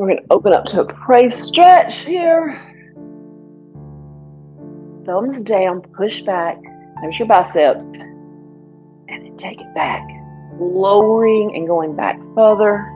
We're going to open up to a praise stretch here. Thumbs down, push back, there's your biceps, and then take it back, lowering and going back further.